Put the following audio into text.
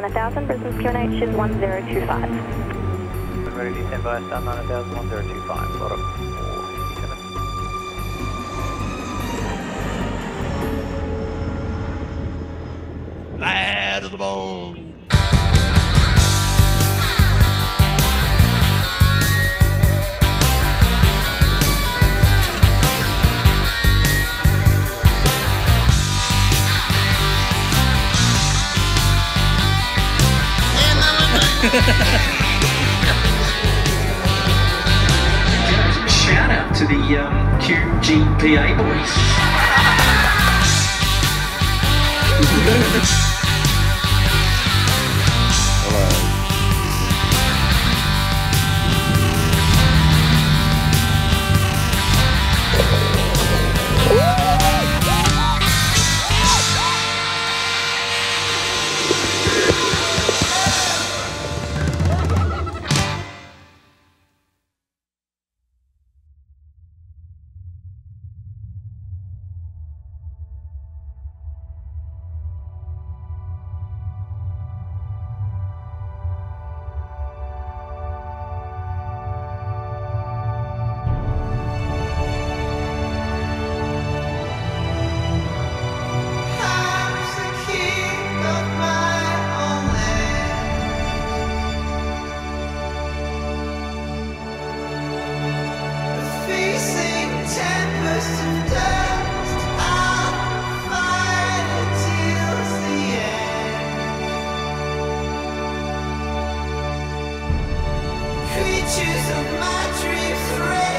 9000, Brisbane's QNH is 1025. Ready to stand by, star 9000, 1025, got it. 467. Lad of the bone. Shout out to the um, QGPA boys. Creatures of my dreams